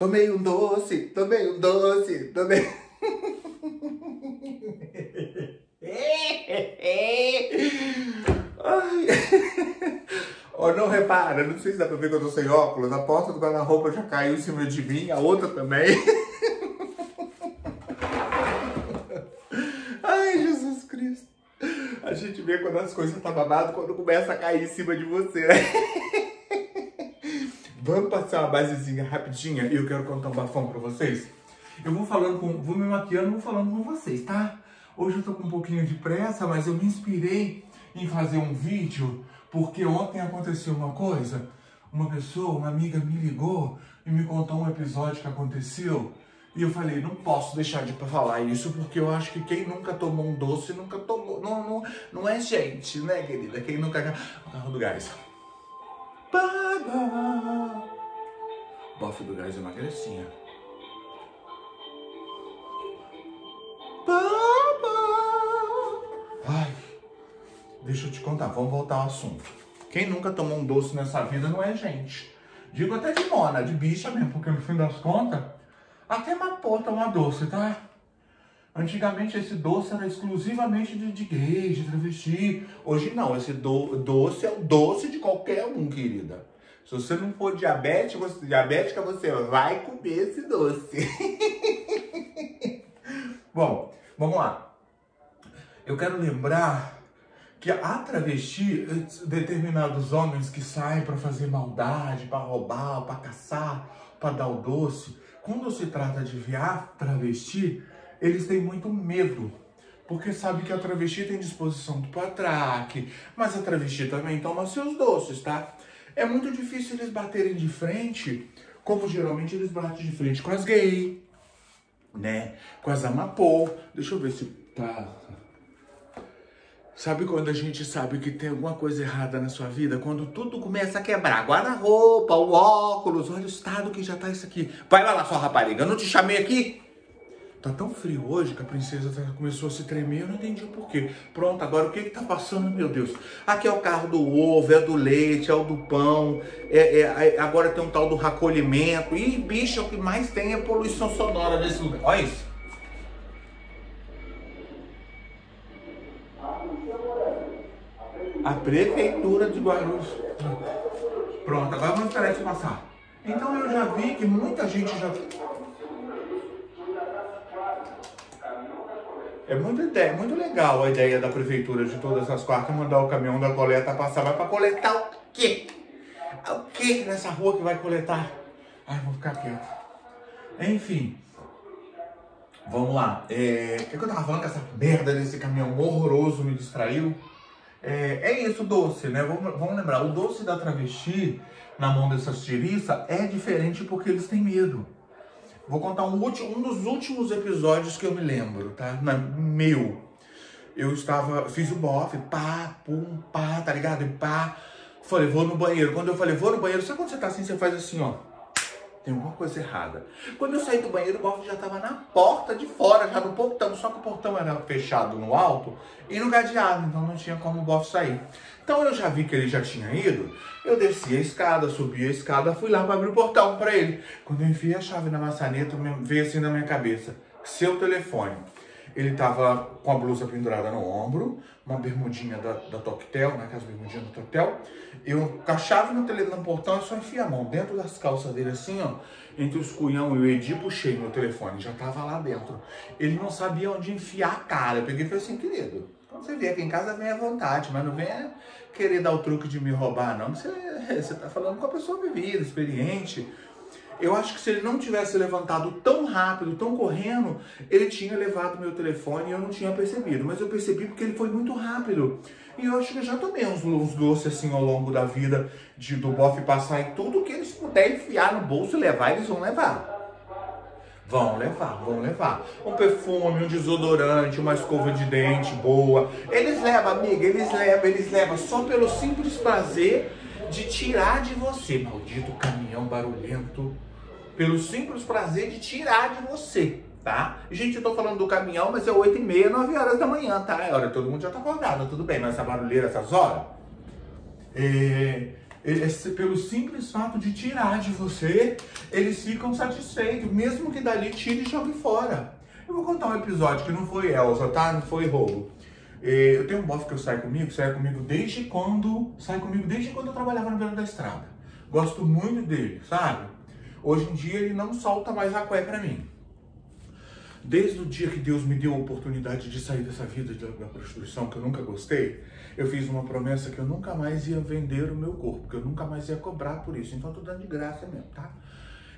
Tomei um doce, tomei um doce, tomei. Oh, não repara, não sei se dá pra ver que eu tô sem óculos. A porta do guarda-roupa já caiu em cima de mim, a outra também. Ai, Jesus Cristo. A gente vê quando as coisas tá babado, quando começa a cair em cima de você, né? Vamos passar uma basezinha rapidinha e eu quero contar um bafão pra vocês. Eu vou falando com, vou me maquiando, vou falando com vocês, tá? Hoje eu tô com um pouquinho de pressa, mas eu me inspirei em fazer um vídeo porque ontem aconteceu uma coisa. Uma pessoa, uma amiga me ligou e me contou um episódio que aconteceu. E eu falei, não posso deixar de falar isso, porque eu acho que quem nunca tomou um doce nunca tomou. Não, não, não é gente, né, querida? Quem nunca. O carro do gás. Paga! Bofe do gás é uma gracinha. Ai, deixa eu te contar, vamos voltar ao assunto. Quem nunca tomou um doce nessa vida não é gente. Digo até de mona, de bicha mesmo, porque no fim das contas, até Mapô toma doce, tá? Antigamente esse doce era exclusivamente de, de gay, de travesti. Hoje não, esse do, doce é o doce de qualquer um, querida. Se você não for diabética, você, diabética, você vai comer esse doce. Bom, vamos lá. Eu quero lembrar que a travesti, determinados homens que saem para fazer maldade, para roubar, para caçar, para dar o doce, quando se trata de viar travesti, eles têm muito medo. Porque sabe que a travesti tem disposição do patraque, mas a travesti também toma seus doces, tá? É muito difícil eles baterem de frente, como geralmente eles batem de frente com as gays, né? Com as amapô. Deixa eu ver se tá. Sabe quando a gente sabe que tem alguma coisa errada na sua vida? Quando tudo começa a quebrar. Guarda-roupa, o óculos, olha o estado que já tá isso aqui. Vai lá, sua rapariga, eu não te chamei aqui? Tá tão frio hoje que a princesa tá, começou a se tremer, eu não entendi o porquê. Pronto, agora o que que tá passando, meu Deus? Aqui é o carro do ovo, é do leite, é o do pão, é, é agora tem um tal do recolhimento. E, bicho, o que mais tem é poluição sonora nesse lugar. Olha isso. A prefeitura de Guarulhos. Pronto, agora vamos esperar isso passar. Então eu já vi que muita gente já É muito, ideia, muito legal a ideia da prefeitura de todas as quartas mandar o caminhão da coleta passar. Vai para coletar o quê? O quê nessa rua que vai coletar? Ai, vou ficar quieto. Enfim. Vamos lá. É, o que eu tava falando que essa merda desse caminhão horroroso me distraiu? É, é isso, doce, né? Vamos, vamos lembrar, o doce da travesti na mão dessas tiriças é diferente porque eles têm medo. Vou contar um, último, um dos últimos episódios que eu me lembro, tá? Na, meu. Eu estava, fiz o bofe, pá, pum, pá, tá ligado? E pá. Falei, vou no banheiro. Quando eu falei, vou no banheiro, sabe quando você tá assim, você faz assim, ó. Tem alguma coisa errada. Quando eu saí do banheiro, o bofe já tava na porta de fora, já no portão. Só que o portão era fechado no alto e no gadeado, então não tinha como o bofe sair. Então eu já vi que ele já tinha ido, eu desci a escada, subi a escada, fui lá para abrir o portão para ele. Quando eu enfiei a chave na maçaneta, veio assim na minha cabeça, seu telefone. Ele tava com a blusa pendurada no ombro, uma bermudinha da, da Toctel, né, aquelas bermudinhas da Toctel. Eu, com a chave no, tele, no portão, eu só enfiei a mão dentro das calças dele assim, ó, entre os cunhão e o Edi, puxei meu telefone, já tava lá dentro. Ele não sabia onde enfiar a cara, eu peguei e falei assim, querido, quando você vier aqui em casa, vem à vontade, mas não venha querer dar o truque de me roubar, não. Você, você tá falando com a pessoa vivida, experiente. Eu acho que se ele não tivesse levantado tão rápido, tão correndo, ele tinha levado meu telefone e eu não tinha percebido. Mas eu percebi porque ele foi muito rápido. E eu acho que eu já tomei uns, uns doces assim ao longo da vida, de, do bofe passar e tudo que eles puderem enfiar no bolso e levar, eles vão levar. Vão levar, vão levar. Um perfume, um desodorante, uma escova de dente boa. Eles levam, amiga, eles levam, eles levam só pelo simples prazer de tirar de você. Maldito caminhão barulhento. Pelo simples prazer de tirar de você, tá? Gente, eu tô falando do caminhão, mas é 8 e meia, 9 horas da manhã, tá? É hora, todo mundo já tá acordado, tudo bem, mas essa barulheira, essas horas. É... Pelo simples fato de tirar de você, eles ficam satisfeitos, mesmo que dali tire e jogue fora. Eu vou contar um episódio que não foi Elsa, tá? Não foi roubo. É, eu tenho um bofe que eu saio comigo, sai comigo desde quando. Sai comigo desde quando eu trabalhava no beira da estrada. Gosto muito dele, sabe? Hoje em dia ele não solta mais a cué pra mim. Desde o dia que Deus me deu a oportunidade de sair dessa vida da, prostituição, que eu nunca gostei, eu fiz uma promessa que eu nunca mais ia vender o meu corpo, que eu nunca mais ia cobrar por isso. Então eu tô dando de graça mesmo, tá?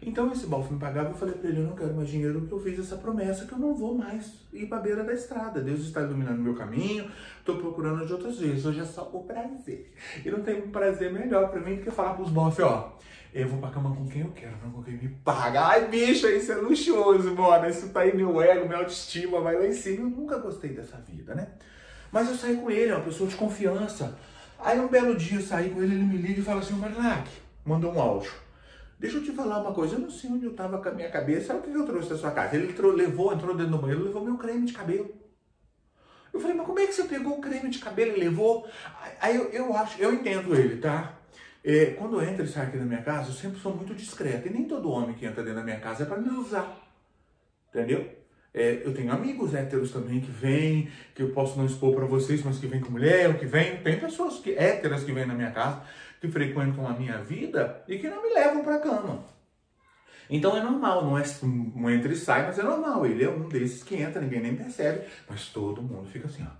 Então esse balfo me pagava, eu falei para ele, eu não quero mais dinheiro, porque eu fiz essa promessa que eu não vou mais ir para beira da estrada. Deus está iluminando meu caminho, estou procurando de outras vezes. Hoje é só o prazer. E não tem prazer melhor para mim do que falar para os bofs, ó, eu vou pra cama com quem eu quero, não com quem me paga. Ai, bicho, isso é luxuoso, mano. Isso tá aí meu ego, minha autoestima, vai lá em cima. Eu nunca gostei dessa vida, né? Mas eu saí com ele, é uma pessoa de confiança. Aí um belo dia eu saí com ele, ele me liga e fala assim, Marilac, mandou um áudio. Deixa eu te falar uma coisa, eu não sei onde eu tava com a minha cabeça, o que eu trouxe da sua casa. Ele entrou, levou, entrou dentro do banheiro, levou meu creme de cabelo. Eu falei, mas como é que você pegou o creme de cabelo e levou? Aí eu, eu acho, eu entendo ele, tá? É, quando eu entro e saio aqui da minha casa, eu sempre sou muito discreto. E nem todo homem que entra dentro da minha casa é para me usar. Entendeu? É, eu tenho amigos héteros também que vêm, que eu posso não expor para vocês, mas que vêm com mulher, ou que vêm. Tem pessoas que, héteras que vêm na minha casa, que frequentam a minha vida e que não me levam para cama. Então é normal, não é um entra e sai, mas é normal. Ele é um desses que entra, ninguém nem percebe, mas todo mundo fica assim, ó.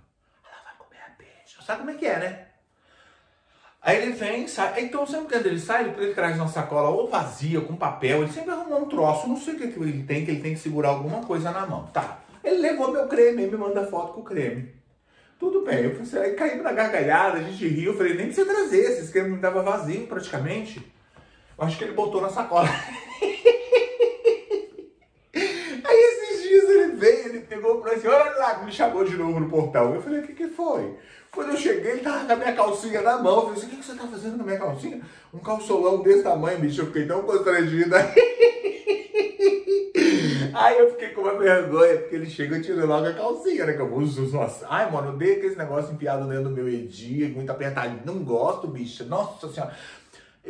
Ela vai comer a peixe. Sabe como é que é, né? Aí ele vem, sai. Então sempre que ele sai, ele, traz uma sacola ou vazia, com papel. Ele sempre arrumou um troço. Não sei o que, que ele tem, que ele tem que segurar alguma coisa na mão. Tá. Ele levou meu creme, ele me manda foto com o creme. Tudo bem, eu falei, aí caí na gargalhada, a gente riu, eu falei, nem precisa trazer, esse creme me tava vazio praticamente. Eu acho que ele botou na sacola. aí esses dias ele veio, ele pegou pra assim, me chamou de novo no portão. Eu falei, o que que foi? Quando eu cheguei, ele tava com a minha calcinha na mão. Eu falei assim, o que, que você tá fazendo com a minha calcinha? Um calçolão desse tamanho, bicho. Eu fiquei tão constrangido. Aí eu fiquei com uma vergonha, porque ele chega e tira logo a calcinha, né? Que eu uso. Nossa. Ai, mano, eu dei aquele negócio enfiado dentro do meu Edi, muito apertadinho. Não gosto, bicho. Nossa senhora.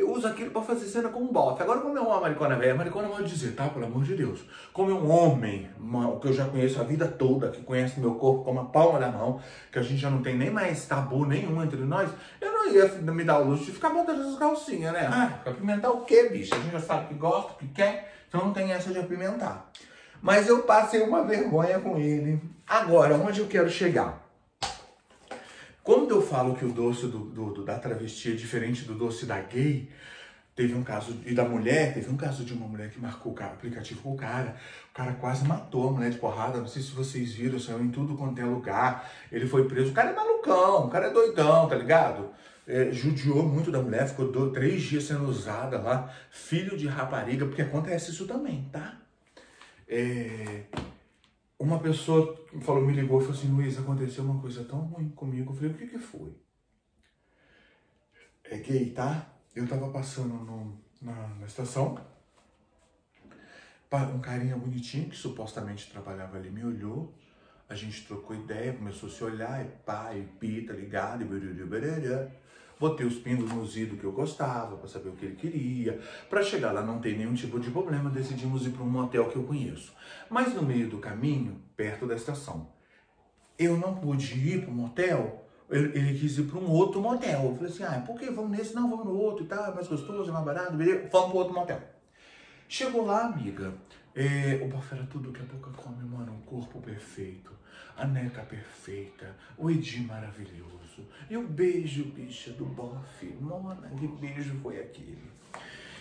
Eu uso aquilo para fazer cena com um bofe. Agora, como é uma maricona velha, maricona pode dizer, tá? Pelo amor de Deus. Como é um homem, uma, que eu já conheço a vida toda, que conhece meu corpo como a palma da mão, que a gente já não tem nem mais tabu nenhum entre nós, eu não ia me dar o luxo de ficar montando essas calcinhas, né? Ah, apimentar o quê, bicho? A gente já sabe que gosta, que quer, então não tem essa de apimentar. Mas eu passei uma vergonha com ele. Agora, onde eu quero chegar? Quando eu falo que o doce do, do, do, da travesti é diferente do doce da gay, teve um caso, e da mulher, teve um caso de uma mulher que marcou o cara, aplicativo com o cara, o cara quase matou a mulher de porrada, não sei se vocês viram, saiu em tudo quanto é lugar, ele foi preso, o cara é malucão, o cara é doidão, tá ligado? É, judiou muito da mulher, ficou três dias sendo usada lá, filho de rapariga, porque acontece isso também, tá? É, uma pessoa falou, me ligou e falou assim, Luiz, aconteceu uma coisa tão ruim comigo. Eu falei, o que que foi? É gay, tá? Eu tava passando no, na, na estação, um carinha bonitinho que supostamente trabalhava ali me olhou, a gente trocou ideia, começou a se olhar, e pá, e pita, ligado, e Botei os pingos no zido que eu gostava, para saber o que ele queria. Para chegar lá não ter nenhum tipo de problema, decidimos ir para um motel que eu conheço. Mas no meio do caminho, perto da estação, eu não pude ir para o motel. Ele, ele, quis ir para um outro motel. Eu falei assim: ah, por que vamos nesse? Não, vamos no outro e tal, é mais gostoso, é mais barato. Beleza? Vamos para outro motel. Chegou lá, amiga. É, o bofe era tudo que a boca come, mano. Um corpo perfeito, a neca perfeita, o Edi maravilhoso. E o beijo, bicha, do bofe. Mona, que beijo foi aquele?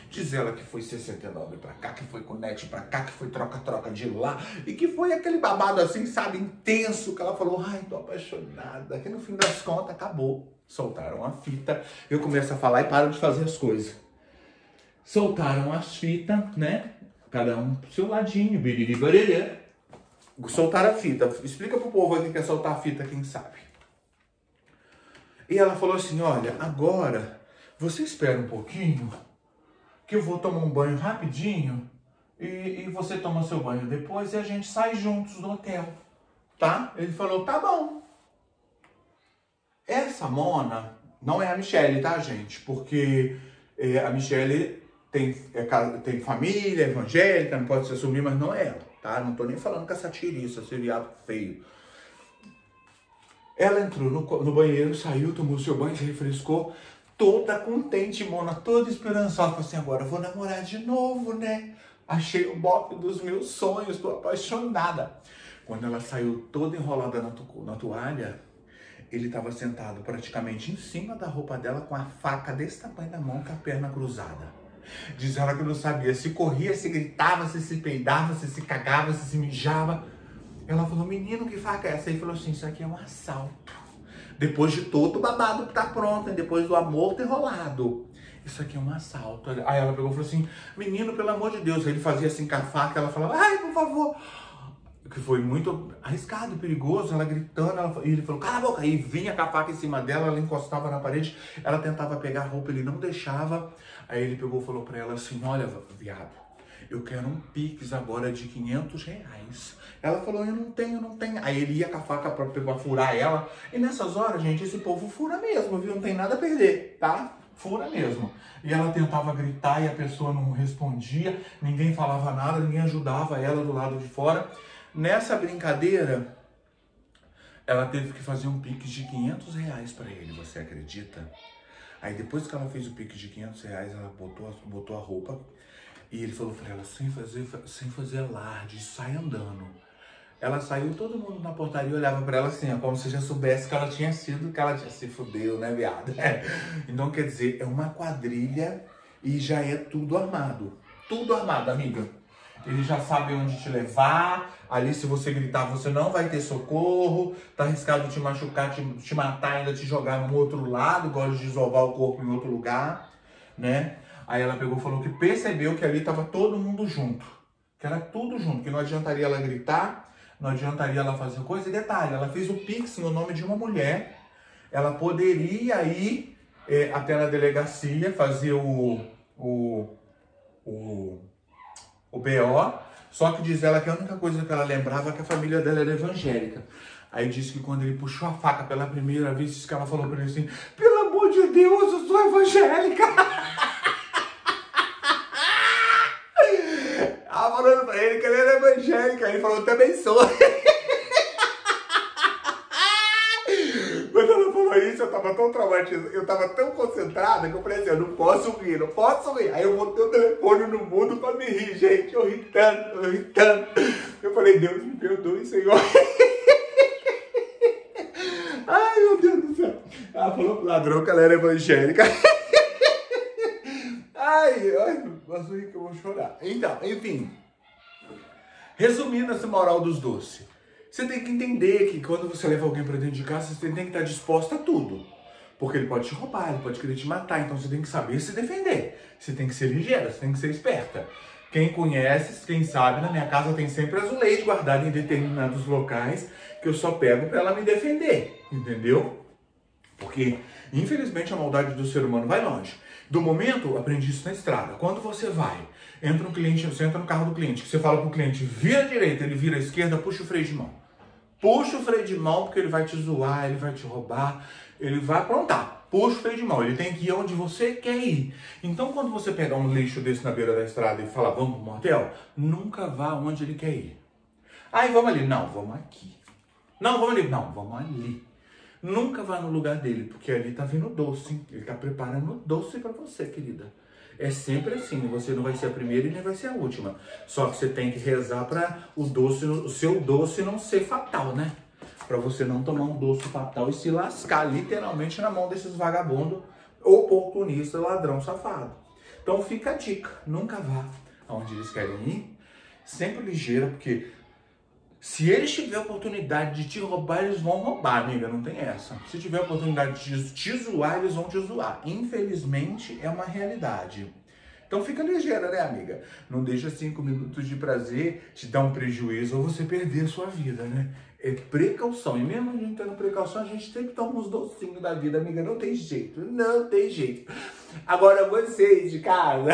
Diz ela que foi 69 pra cá, que foi conect pra cá, que foi troca-troca de lá, e que foi aquele babado assim, sabe, intenso, que ela falou, ai, tô apaixonada, que no fim das contas acabou. Soltaram a fita, eu começo a falar e paro de fazer as coisas. Soltaram as fitas, né? Cada um pro seu ladinho, biriri, barará. Soltaram a fita. Explica pro povo aí que quer soltar a fita, quem sabe. E ela falou assim: Olha, agora você espera um pouquinho, que eu vou tomar um banho rapidinho e, e você toma seu banho depois e a gente sai juntos do hotel, tá? Ele falou: Tá bom. Essa Mona não é a Michelle, tá, gente? Porque é, a Michelle tem, é, tem família evangélica, não pode se assumir, mas não é ela, tá? Não tô nem falando com essa tiriça, esse viado feio. Ela entrou no, no banheiro, saiu, tomou seu banho, se refrescou, toda contente, Mona, toda esperançosa. Falei assim, agora vou namorar de novo, né? Achei o bofe dos meus sonhos, tô apaixonada. Quando ela saiu toda enrolada na, na toalha, ele estava sentado praticamente em cima da roupa dela com a faca desse tamanho na mão com a perna cruzada. Diz ela que não sabia se corria, se gritava, se se peidava, se se cagava, se se mijava. Ela falou, menino, que faca é essa? Ele falou assim, isso aqui é um assalto. Depois de todo o babado que tá pronto, depois do amor ter rolado. Isso aqui é um assalto. Aí ela pegou e falou assim, menino, pelo amor de Deus. Aí ele fazia assim com a faca, ela falava, ai, por favor. Que foi muito arriscado, perigoso, ela gritando, ela, e ele falou, cala a boca. Aí vinha com a faca em cima dela, ela encostava na parede, ela tentava pegar a roupa, ele não deixava. Aí ele pegou e falou pra ela assim, olha, viado, eu quero um Pix agora de 500 reais. Ela falou, eu não tenho, não tenho. Aí ele ia com a faca pra, pra furar ela. E nessas horas, gente, esse povo fura mesmo, viu? Não tem nada a perder, tá? Fura mesmo. E ela tentava gritar e a pessoa não respondia, ninguém falava nada, ninguém ajudava ela do lado de fora. Nessa brincadeira, ela teve que fazer um pique de 500 reais para ele, você acredita? Aí depois que ela fez o pique de 500 reais, ela botou, botou a roupa e ele falou para ela, sem fazer, sem fazer alarde, sai andando. Ela saiu, todo mundo na portaria olhava para ela assim, como se já soubesse que ela tinha sido, que ela tinha se fudeu, né, viado? É. Então, quer dizer, é uma quadrilha e já é tudo armado. Tudo armado, amiga. Ele já sabe onde te levar. Ali, se você gritar, você não vai ter socorro. Tá arriscado te machucar, te, te matar, ainda te jogar no outro lado. Gosta de desovar o corpo em outro lugar, né? Aí ela pegou falou que percebeu que ali tava todo mundo junto. Que era tudo junto, que não adiantaria ela gritar, não adiantaria ela fazer coisa. E detalhe, ela fez o Pix no nome de uma mulher. Ela poderia ir é, até na delegacia fazer o, o, o, o BO, só que diz ela que a única coisa que ela lembrava é que a família dela era evangélica. Aí disse que quando ele puxou a faca pela primeira vez, disse que ela falou para ele assim: pelo amor de Deus, eu sou evangélica. ela falando pra ele que ele era evangélica. Ele falou: também sou. Quando ela falou isso, eu tava tão traumatizada, eu tava tão concentrada que eu falei assim, eu não posso rir, não posso rir. Aí eu botei o telefone no mundo pra me rir, gente, eu ri tanto, eu ri tanto. Eu falei, Deus me perdoe, Senhor. Ai, meu Deus do céu. Ela falou pro ladrão que ela era evangélica. Ai, ai, mas que eu vou chorar. Então, enfim. Resumindo essa moral dos doces. Você tem que entender que quando você leva alguém para dentro de casa, você tem que estar disposto a tudo. Porque ele pode te roubar, ele pode querer te matar, então você tem que saber se defender. Você tem que ser ligeira, você tem que ser esperta. Quem conhece, quem sabe, na minha casa tem sempre azulejo guardado em determinados locais que eu só pego para ela me defender, entendeu? Porque, infelizmente, a maldade do ser humano vai longe. Do momento, aprendi isso na estrada. Quando você vai, entra um cliente, você entra no carro do cliente, você fala pro cliente, vira à direita, ele vira à esquerda, puxa o freio de mão. Puxa o freio de mão, porque ele vai te zoar, ele vai te roubar, ele vai aprontar. Puxa o freio de mão, ele tem que ir onde você quer ir. Então, quando você pegar um lixo desse na beira da estrada e falar, vamos pro motel, nunca vá onde ele quer ir. Aí, vamos ali. Não, vamos aqui. Não, vamos ali. Não, vamos ali. Nunca vá no lugar dele, porque ali tá vindo doce. Ele tá preparando doce para você, querida. É sempre assim, você não vai ser a primeira e nem vai ser a última. Só que você tem que rezar para o doce, o seu doce não ser fatal, né? Para você não tomar um doce fatal e se lascar literalmente na mão desses vagabundos, oportunista, ladrão, safado. Então fica a dica, nunca vá aonde eles querem ir, sempre ligeira, porque se eles tiverem oportunidade de te roubar, eles vão roubar, amiga, não tem essa. Se tiver oportunidade de te zoar, eles vão te zoar. Infelizmente, é uma realidade. Então fica ligeira, né, amiga? Não deixa cinco minutos de prazer te dar um prejuízo ou você perder a sua vida, né? É precaução. E mesmo gente tendo precaução, a gente sempre toma uns docinhos da vida, amiga. Não tem jeito, não tem jeito. Agora vocês de casa,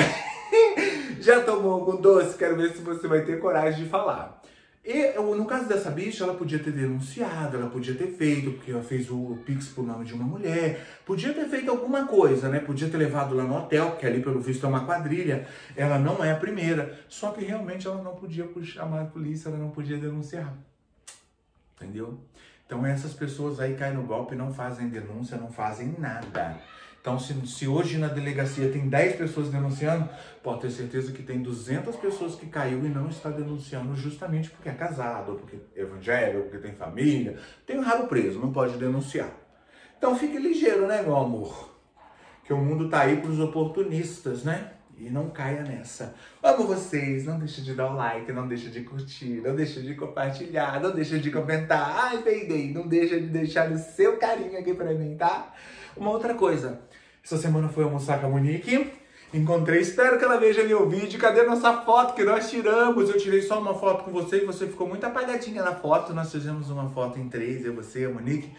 já tomou algum doce? Quero ver se você vai ter coragem de falar. E no caso dessa bicha, ela podia ter denunciado, ela podia ter feito, porque ela fez o Pix por nome de uma mulher, podia ter feito alguma coisa, né? Podia ter levado lá no hotel, porque ali, pelo visto, é uma quadrilha. Ela não é a primeira. Só que realmente ela não podia chamar a polícia, ela não podia denunciar. Entendeu? Então essas pessoas aí caem no golpe, não fazem denúncia, não fazem nada. Então, se, se, hoje na delegacia tem 10 pessoas denunciando, pode ter certeza que tem 200 pessoas que caiu e não está denunciando justamente porque é casado, ou porque é evangélico, porque tem família. Tem um rabo preso, não pode denunciar. Então fique ligeiro, né, meu amor? Que o mundo tá aí para os oportunistas, né? E não caia nessa. Amo vocês, não deixe de dar o like, não deixe de curtir, não deixe de compartilhar, não deixe de comentar. Ai, peidei, não deixe de deixar o seu carinho aqui pra mim, tá? Uma outra coisa, essa semana fui almoçar com a Monique. Encontrei, espero que ela veja meu vídeo. Cadê nossa foto que nós tiramos? Eu tirei só uma foto com você e você ficou muito apagadinha na foto. Nós fizemos uma foto em três, eu, você, a Monique.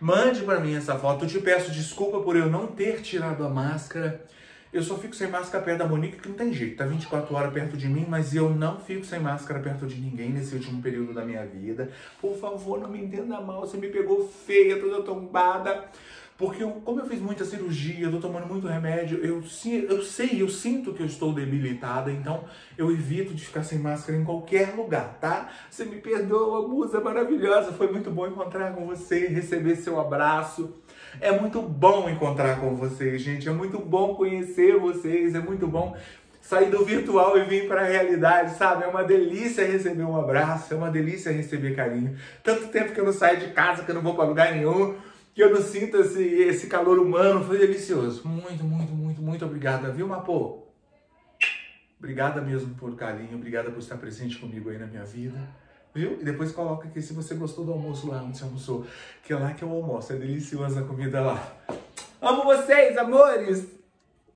Mande para mim essa foto. Eu te peço desculpa por eu não ter tirado a máscara. Eu só fico sem máscara perto da Monique, que não tem jeito. Tá 24 horas perto de mim, mas eu não fico sem máscara perto de ninguém nesse último período da minha vida. Por favor, não me entenda mal. Você me pegou feia, toda tombada. Porque eu, como eu fiz muita cirurgia, eu tô tomando muito remédio, eu, eu sei, eu sinto que eu estou debilitada, então eu evito de ficar sem máscara em qualquer lugar, tá? Você me perdoa, musa maravilhosa, foi muito bom encontrar com você, receber seu abraço. É muito bom encontrar com vocês, gente, é muito bom conhecer vocês, é muito bom sair do virtual e vir para a realidade, sabe? É uma delícia receber um abraço, é uma delícia receber carinho. Tanto tempo que eu não saio de casa, que eu não vou para lugar nenhum que eu não sinta esse, esse calor humano. Foi delicioso. Muito, muito, muito, muito obrigada, viu, Mapô? Obrigada mesmo por carinho, obrigada por estar presente comigo aí na minha vida. Viu? E depois coloca aqui se você gostou do almoço lá onde você almoçou. Que é lá que eu almoço, é deliciosa a comida lá. Amo vocês, amores!